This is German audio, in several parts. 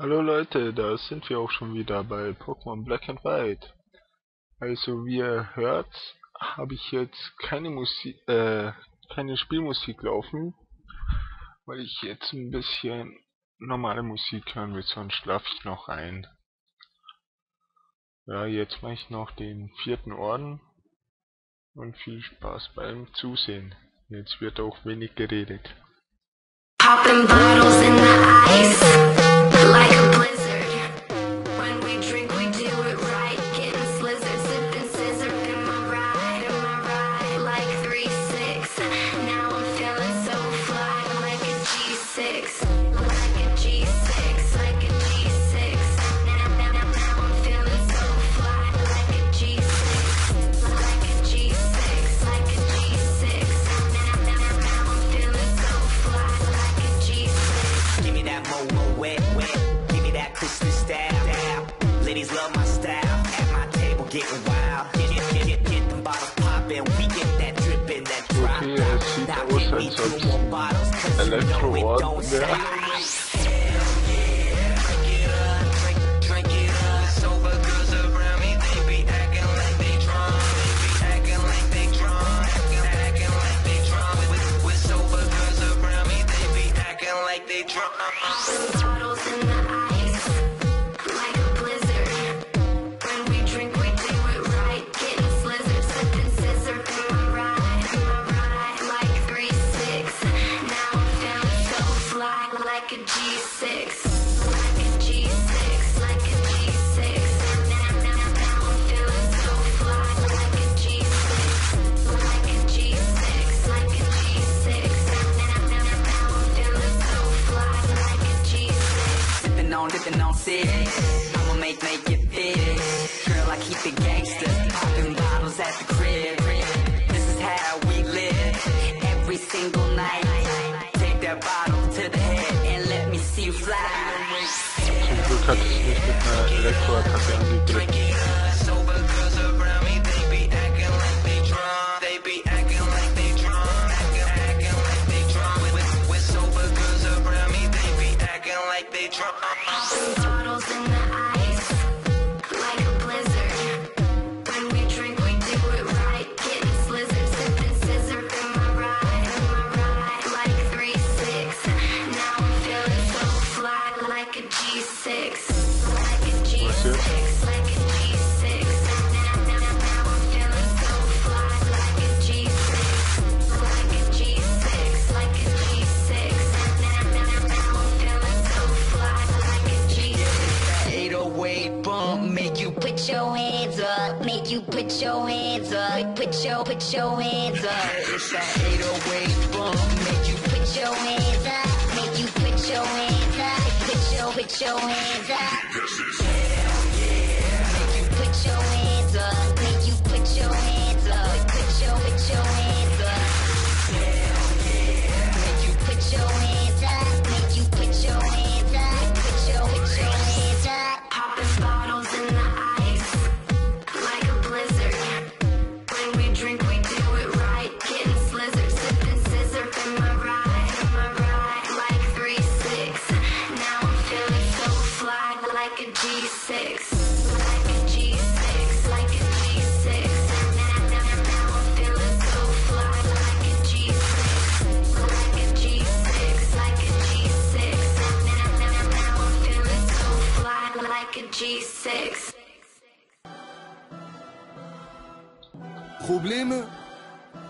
Hallo Leute, da sind wir auch schon wieder bei Pokémon Black and White. Also wie ihr hört, habe ich jetzt keine Musik, äh, keine Spielmusik laufen, weil ich jetzt ein bisschen normale Musik hören will, sonst schlafe ich noch ein. Ja, jetzt mache ich noch den vierten Orden und viel Spaß beim Zusehen. Jetzt wird auch wenig geredet. Popping bottles in the ice Yeah. sick. I'ma make, make it fit. Girl, I keep it gangster. Popping bottles at the crib. This is how we live. Every single night. Take that bottle to the head and let me see you fly. Şimdi bu kaçışmıştık ha, elektro atak yani direkt. like they drunk. Hands put your, put your hands up. It's that 808 bump, make you put your hands up, make you put your hands up, put your, put your hands up. This is Hell yeah, make you put your hands Probleme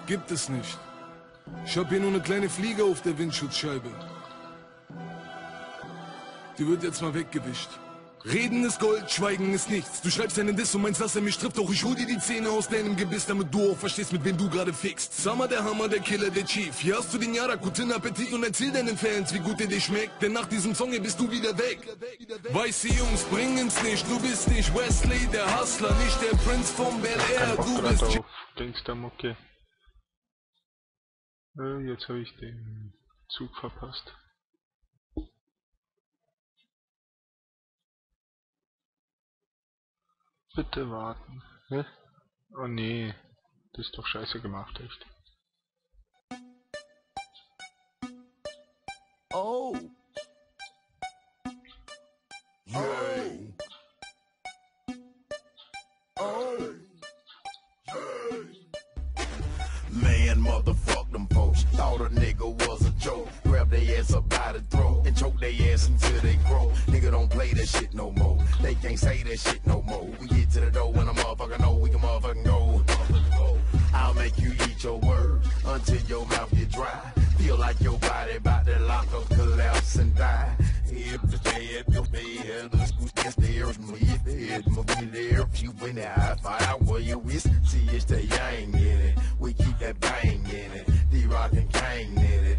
gibt es nicht. Ich habe hier nur eine kleine Fliege auf der Windschutzscheibe. Die wird jetzt mal weggewischt. Reden ist Gold, Schweigen ist nichts. Du schreibst einen Diss und meinst, dass er mich trifft, doch ich hol dir die Zähne aus deinem Gebiss, damit du auch verstehst, mit wem du gerade fixt. Summer, der Hammer, der Killer, der Chief. Hier hast du den Yara, guten Appetit und erzähl deinen Fans, wie gut er dir schmeckt. Denn nach diesem Song hier bist du wieder weg. Weiße Jungs bringen's nicht, du bist nicht Wesley, der Hustler, nicht der Prinz vom Bel Air, du bist... Auf Dingsdam, okay. Äh, jetzt habe ich den Zug verpasst. Bitte warten. Hä? Oh nee. Das ist doch scheiße gemacht, echt. Oh! Yay! Oh. oh! Man, motherfuck them folks. Thought a nigga was a joke. Grab their ass up by the throat. Their ass until they grow. Nigga don't play that shit no more. They can't say that shit no more. We get to the door when a motherfucker know we can motherfucking go. I'll make you eat your words until your mouth get dry. Feel like your body about to lock up, collapse and die. If the dead, your bed, the school gets there, my head, my be there. If you win that high five, where you is, see it's the yang in it. We keep that bang in it, the rock and Kang in it,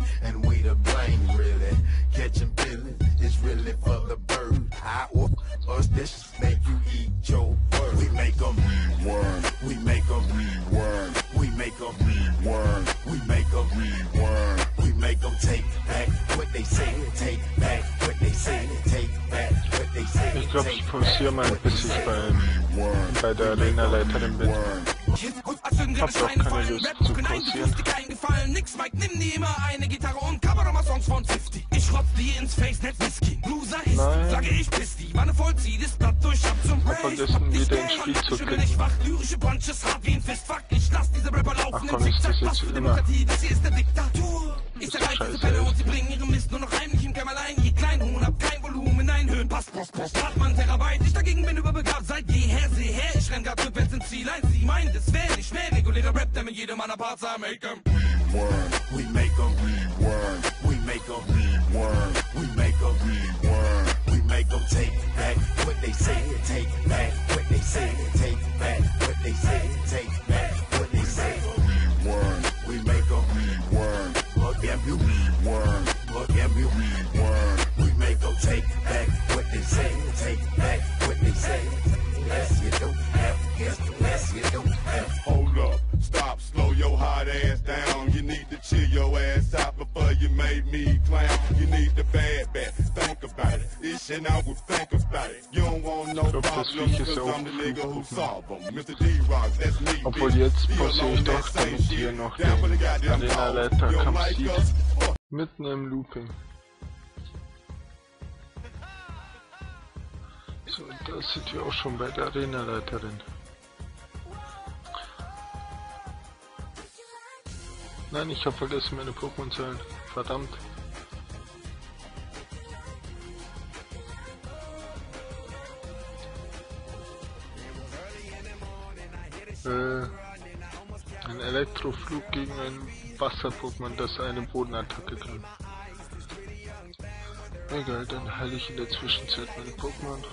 I whoop us, this make you eat your word. We make them rewind, we make them rewind, we make them rewind, we make them rewind, we make them take back what they say, take back what they say, take back what they say. Ich glaube, ich pausiere mal, bis ich beim, bei der Arena-Leiterin bin. Hab doch keine Lust zu pausieren. nix, Mike, nimm dir immer eine Gitarre und cover doch Songs von 50. Ich rotz dir ins Face, net Whisky. Nein. sage ich bis die Wanne vollzieht, ist Blatt durch, ab zum Break. vergessen, wie den Spielzug Ich bin geht. nicht wach, lyrische Punches, hart wie ein Fistfuck. Ich lass diese Rapper laufen Ach im komm, das Zickzack. Was für? Demokratie, das hier ist der Diktatur. Ich erreiche diese Fälle und sie bringen ihre Mist nur noch heimlich im Kämmerlein. Je klein, Huhn, hab kein Volumen, ein Höhen, Pass, Post, Post. Hartmann, Terabyte, ich dagegen bin überbegabt. Seit jeher, sehe her, ich renn grad rückwärts ins Ziel ein. Sie meint, es wäre nicht mehr regulärer Rap, der mit jedem meiner Parts am Make 'em. rewind. We make them rewind. We make rewind. We make take back what they say. Take back what they say. Take back what they say. Take back what they say. Rewind. We make them rewind. Look at you rewind. Look at you rewind. We make them take back what they say. Take back what they say. Yes, you don't have. Yes, yes, you don't have. Hold up, stop, slow your hot ass down. You need to chill your ass out before you make me clown. You need the bad bad, think about it. This shit I would think about it. You don't want no problems, cause ja I'm the auch nigga who solve them. Mr. D-Rock, that's me. Obwohl bitch. jetzt Still pausiere ich doch, damit shit. noch den goddamn cause. Arena-Leiter You don't Kampf like sieht. us? Fuck Mitten im Looping. So, da sind wir auch schon bei der Arena-Leiterin. Nein, ich habe vergessen meine Pokémon zu heilen. Verdammt. Äh, ein Elektroflug gegen ein Wasser-Pokémon, das eine Bodenattacke kann. Egal, dann heile ich in der Zwischenzeit meine Pokémon.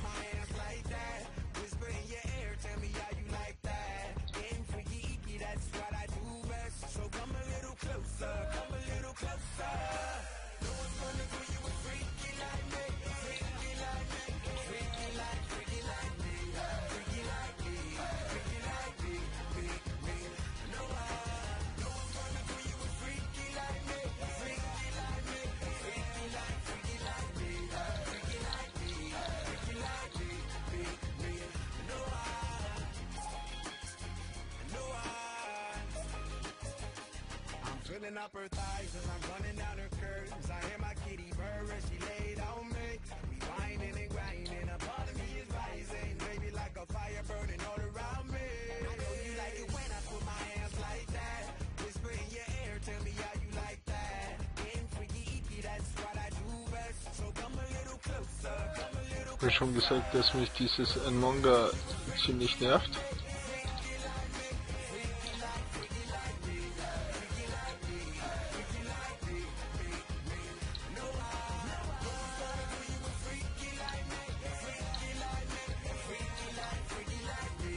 Up her thighs as I'm running down her curves. I hear my kitty purr as she laid on me. We whining and grinding, a part of me is rising. Baby, like a fire burning all around me. I know you like it when I put my hands like that. Whisper in your ear, tell me how you like that. Getting freaky, icky, that's what I do best. So come a little closer, come a little Ich habe schon gesagt, dass mich dieses Manga ziemlich nervt.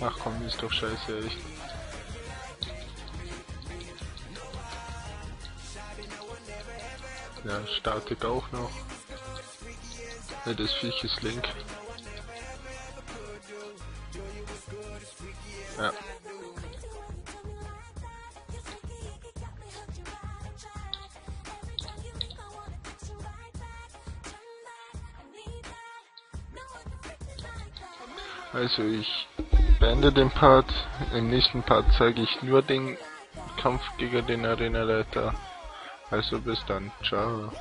Ach komm, ist doch scheiße, echt. Ja, startet auch noch. Ja, das Viech ist Link. Ja. Also ich beende den Part. Im nächsten Part zeige ich nur den Kampf gegen den Arenaleiter. Also bis dann. Ciao.